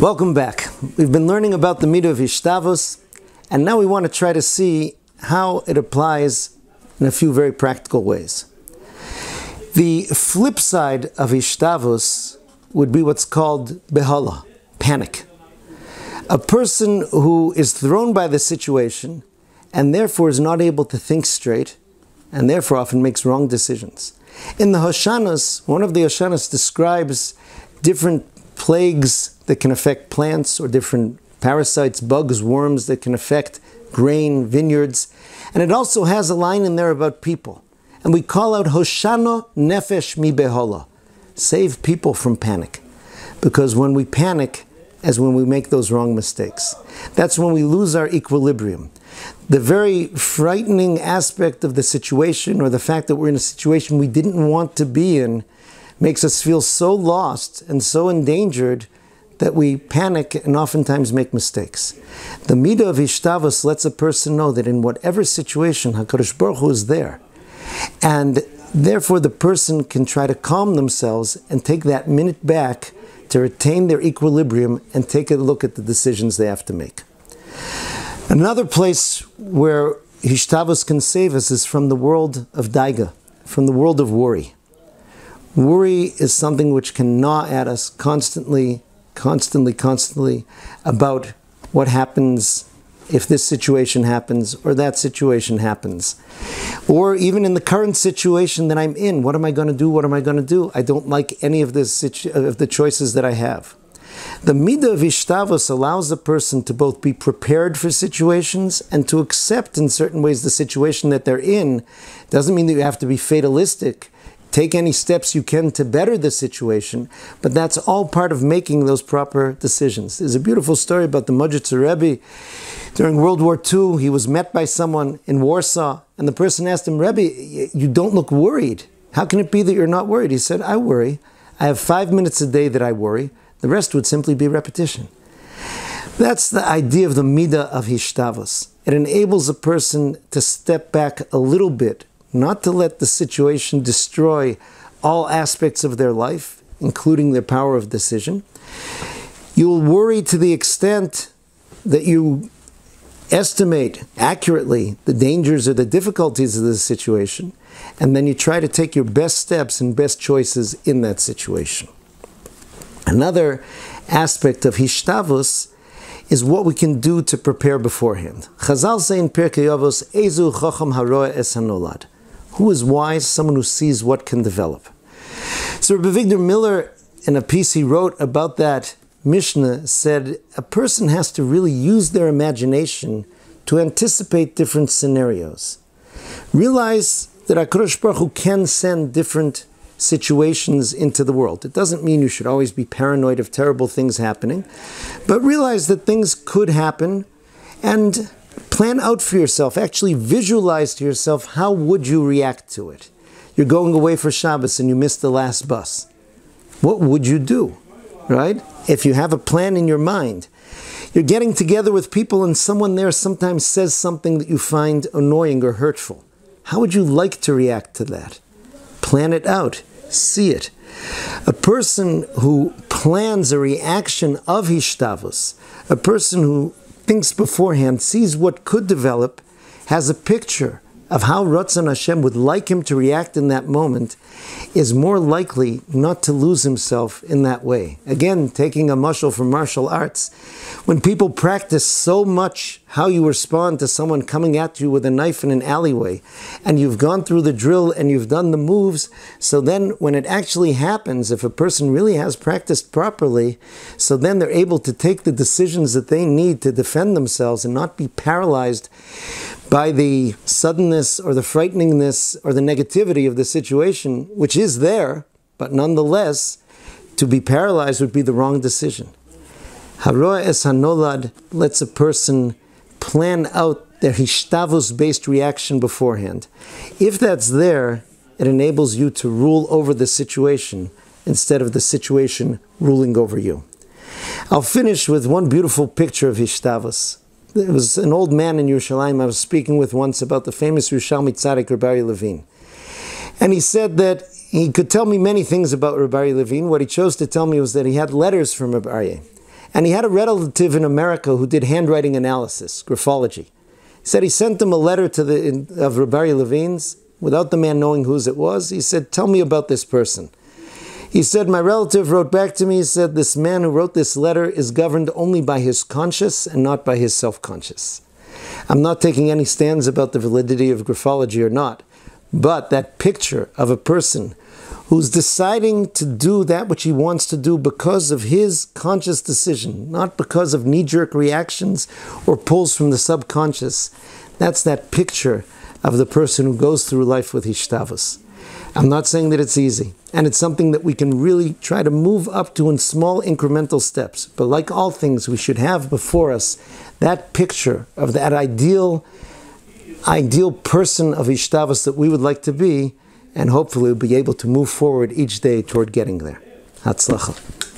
Welcome back. We've been learning about the Midah of Hishtavos, and now we want to try to see how it applies in a few very practical ways. The flip side of Hishtavos would be what's called Behala, panic. A person who is thrown by the situation and therefore is not able to think straight and therefore often makes wrong decisions. In the Hoshanas, one of the Hoshanas describes different plagues that can affect plants or different parasites, bugs, worms that can affect grain, vineyards. And it also has a line in there about people. And we call out Hoshana Nefesh Mi Behola. Save people from panic. Because when we panic, as when we make those wrong mistakes. That's when we lose our equilibrium. The very frightening aspect of the situation, or the fact that we're in a situation we didn't want to be in, makes us feel so lost and so endangered that we panic and oftentimes make mistakes. The midah of Hishtavos lets a person know that in whatever situation, HaKadosh Baruch Hu is there. And therefore the person can try to calm themselves and take that minute back to retain their equilibrium and take a look at the decisions they have to make. Another place where Hishtavos can save us is from the world of Daiga, from the world of worry. Worry is something which can gnaw at us constantly, constantly, constantly about what happens if this situation happens or that situation happens. Or even in the current situation that I'm in, what am I going to do? What am I going to do? I don't like any of, this situ- of the choices that I have. The midah of allows the person to both be prepared for situations and to accept in certain ways the situation that they're in. Doesn't mean that you have to be fatalistic take any steps you can to better the situation, but that's all part of making those proper decisions. There's a beautiful story about the Modzitzer Rebbe. During World War II, he was met by someone in Warsaw, and the person asked him, Rebbe, you don't look worried. How can it be that you're not worried? He said, I worry. I have five minutes a day that I worry. The rest would simply be repetition. That's the idea of the midah of hishtavos. It enables a person to step back a little bit not to let the situation destroy all aspects of their life, including their power of decision. You will worry to the extent that you estimate accurately the dangers or the difficulties of the situation, and then you try to take your best steps and best choices in that situation. Another aspect of hishtavus is what we can do to prepare beforehand. Chazal say in Pirkei Avos, "Ezu chacham haroa es hanolad." Who is wise? Someone who sees what can develop. So Rabbi Avigdor Miller, in a piece he wrote about that Mishnah, said a person has to really use their imagination to anticipate different scenarios. Realize that HaKadosh Baruch Hu can send different situations into the world. It doesn't mean you should always be paranoid of terrible things happening, but realize that things could happen and plan out for yourself, actually visualize to yourself how would you react to it. You're going away for Shabbos and you missed the last bus. What would you do? Right? If you have a plan in your mind, you're getting together with people and someone there sometimes says something that you find annoying or hurtful. How would you like to react to that? Plan it out, see it. A person who plans a reaction of hishtavus, a person who thinks beforehand, sees what could develop, has a picture of how Ratzon Hashem would like him to react in that moment, is more likely not to lose himself in that way. Again, taking a muscle from martial arts, when people practice so much how you respond to someone coming at you with a knife in an alleyway, and you've gone through the drill and you've done the moves, so then when it actually happens, if a person really has practiced properly, so then they're able to take the decisions that they need to defend themselves and not be paralyzed by the suddenness or the frighteningness or the negativity of the situation, which is there, but nonetheless, to be paralyzed would be the wrong decision. Haroa es hanolad lets a person plan out their hishtavus based reaction beforehand. If that's there, it enables you to rule over the situation instead of the situation ruling over you. I'll finish with one beautiful picture of hishtavus. There was an old man in Yerushalayim I was speaking with once about the famous Yerushalmi Tzaddik Rabbi Levin. And he said that he could tell me many things about Rabbi Levin. What he chose to tell me was that he had letters from Rabbi And he had a relative in America who did handwriting analysis, graphology. He said he sent him a letter to the of Rabbi Levin's without the man knowing whose it was. He said, "Tell me about this person." He said, My relative wrote back to me, he said, This man who wrote this letter is governed only by his conscious and not by his self conscious. I'm not taking any stands about the validity of graphology or not, but that picture of a person who's deciding to do that which he wants to do because of his conscious decision, not because of knee jerk reactions or pulls from the subconscious. That's that picture of the person who goes through life with hishtavus. I'm not saying that it's easy, and it's something that we can really try to move up to in small incremental steps. But like all things, we should have before us that picture of that ideal, ideal person of Hishtavus that we would like to be, and hopefully we'll be able to move forward each day toward getting there. Hatzlacha.